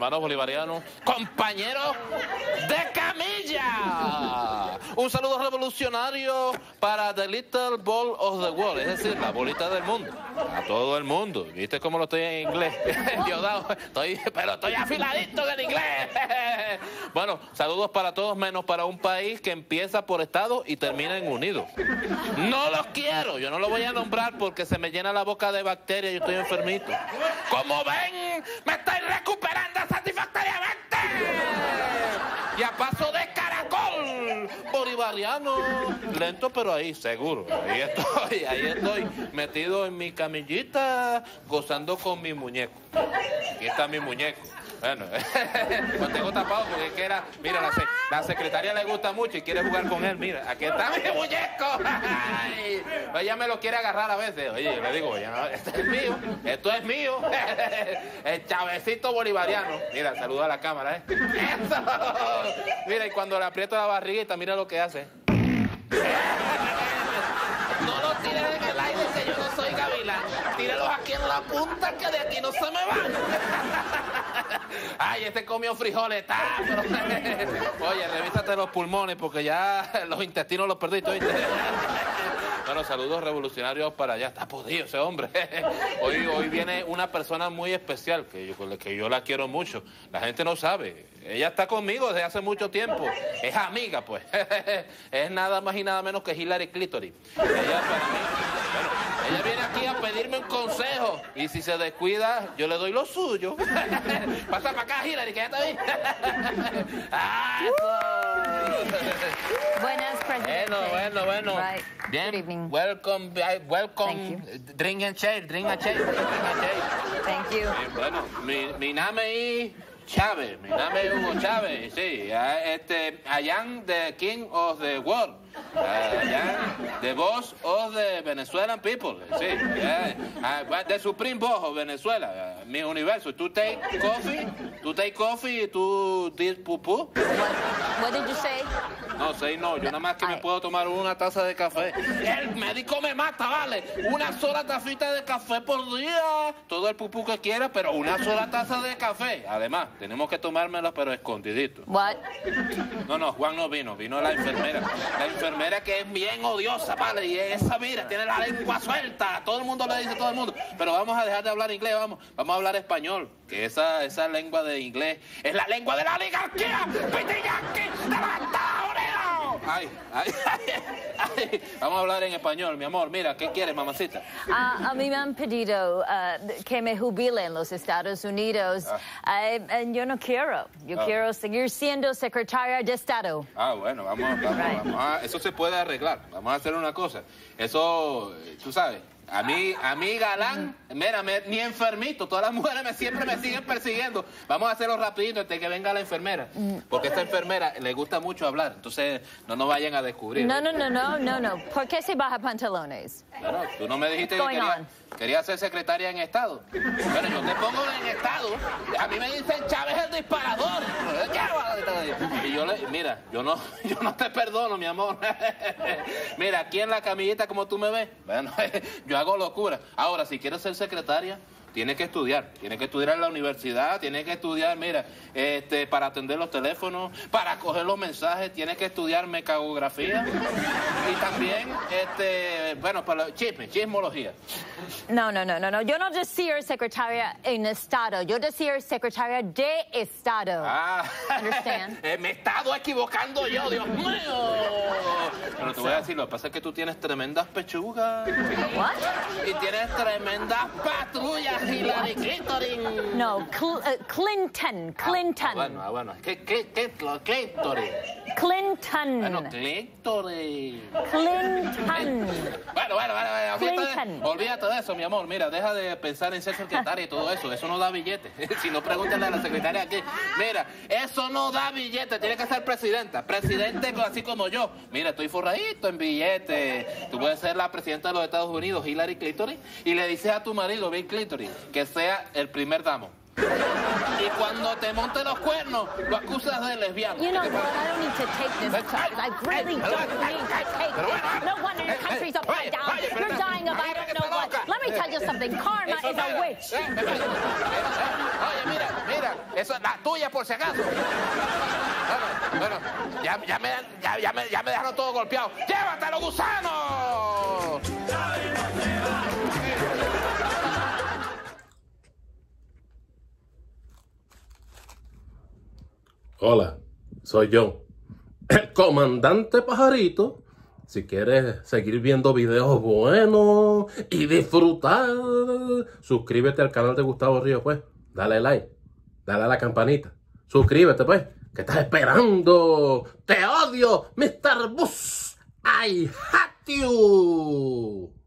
hermanos bolivarianos, compañeros de camilla. Un saludo revolucionario para The Little Ball of the World, es decir, la bolita del mundo. A todo el mundo. ¿Viste cómo lo estoy en inglés? Pero estoy afiladito en inglés. bueno, saludos para todos menos para un país que empieza por Estado y termina en Unidos. No los quiero, yo no lo voy a nombrar porque se me llena la boca de bacterias y estoy enfermito. Como ven, me estoy recuperando Lento, pero ahí, seguro. Ahí estoy, ahí estoy, metido en mi camillita, gozando con mi muñeco. Aquí está mi muñeco. Bueno, lo tengo tapado porque es era, mira, la, se- la secretaria le gusta mucho y quiere jugar con él. Mira, aquí está mi muñeco. Ay, ella me lo quiere agarrar a veces. Oye, yo le digo, este es mío, esto es mío. El chavecito bolivariano. Mira, saluda a la cámara, ¿eh? Eso. Mira, y cuando le aprieto la barriguita, mira lo que hace. No lo tires en el aire que yo no soy gavilán. Tírelos aquí en la punta que de aquí no se me van. Ay, este comió frijoles, pero- Oye, revísate los pulmones porque ya los intestinos los perdiste. Bueno, saludos revolucionarios para allá. Está podido ese hombre. Hoy, hoy viene una persona muy especial que yo, que yo la quiero mucho. La gente no sabe. Ella está conmigo desde hace mucho tiempo. Es amiga, pues. Es nada más y nada menos que Hillary Clitoris. Ella para mí, ella viene aquí a pedirme un consejo. Y si se descuida, yo le doy lo suyo. Pasa para acá, Hillary, que ya te vi. ¡Ah! Buenas, Presidente. Bueno, bueno, bueno. Bien. Good evening. Welcome, eh, welcome. Drink and shake, drink and shake, drink and shake. Thank you. Bueno, mi, mi nombre es Chávez, mi nombre es Hugo Chávez, sí. Este, am the king of the world. Am the boss of the Venezuelan people, sí. the supreme boss of Venezuela, mi universo. Tú take coffee, tú take coffee tú dis pupú. What, what did you say? No, seis no, yo nada más que me puedo tomar una taza de café. El médico me mata, vale. Una sola tacita de café por día. Todo el pupú que quiera, pero una sola taza de café. Además, tenemos que tomármela, pero escondidito. What? No, no, Juan no vino, vino la enfermera. La enfermera que es bien odiosa, vale. Y esa, mira, tiene la lengua suelta. Todo el mundo le dice a todo el mundo. Pero vamos a dejar de hablar inglés, vamos. Vamos a hablar español. Que esa, esa lengua de inglés es la lengua de la oligarquía. ¡Piti Yankee de los Estados Unidos! Ay, ay, ay. Vamos a hablar en español, mi amor. Mira, ¿qué quieres, mamacita? Ah, a mí me han pedido ah, que me jubile en los Estados Unidos. Ah, eh, yo no quiero. Yo Ah. quiero seguir siendo secretaria de Estado. Ah, bueno, vamos, vamos, Right. vamos a- eso se puede arreglar. Vamos a hacer una cosa. Eso, eh, tú sabes, a mí, a mí galán, mira, me- ni enfermito, todas las mujeres me, siempre me siguen persiguiendo. Vamos a hacerlo rapidito antes de que venga la enfermera. Porque esta enfermera le gusta mucho hablar, entonces no nos vayan a descubrir. No, no, no, no, no, no. ¿Por qué se baja pantalones? Claro, tú no me dijiste que quería, quería ser secretaria en Estado. Bueno, yo te pongo en Estado. A mí me dicen Chávez el disparador. ¿Qué va? Y yo le, mira, yo no, yo no te perdono, mi amor. Mira, aquí en la camillita como tú me ves, bueno, yo hago locura. Ahora, si quieres ser secretaria, tienes que estudiar. Tienes que estudiar en la universidad, tienes que estudiar, mira, este, para atender los teléfonos, para coger los mensajes, tienes que estudiar mecagografía y también, este, bueno, para los chismes, chismología. No, no, no, no, no. Yo no decía secretaria en Estado. Yo decía secretaria de Estado. Ah, Understand? Eh, me he estado equivocando yo, Dios mío. Pero te voy a decir, lo que pasa es que tú tienes tremendas pechugas What? y tienes tremendas patrullas, Hillary Clinton. No, Cl- eh, Clinton, Clinton, Ah, bueno, ah, bueno. ¿Qué, qué, qué, clítoris? Clinton, Bueno, clítoris. Clinton. Bueno, bueno, bueno, olvídate de, Clinton. olvídate de eso, mi amor. Mira, deja de pensar en ser secretaria y todo eso. Eso no da billete. si no, pregúntale a la secretaria aquí. Mira, eso no da billete. Tiene que ser presidenta. Presidente así como yo. Mira, estoy forradito en billete. Tú puedes ser la presidenta de los Estados Unidos, Hillary Clinton, y le dices a tu marido, Bill Clinton, que sea el primer damo. Y cuando te monte los cuernos, lo acusas de lesbiano. You know what? I don't need to take this class. I really don't need to take it. No wonder your country's upside down. You're dying of I don't know what. Let me tell you something. Karma is a witch. Eh, eh, eh, Oye, mira, mira, eso es la tuya por si acaso. Bueno, bueno, ya, ya, me, ya, ya me, ya me dejaron todo golpeado. ¡Llévatelo, gusano! Hola, soy yo, el comandante pajarito. Si quieres seguir viendo videos buenos y disfrutar, suscríbete al canal de Gustavo Río, pues. Dale like, dale a la campanita. Suscríbete, pues. ¿Qué estás esperando? ¡Te odio, Mr. Bus! ¡I hate you!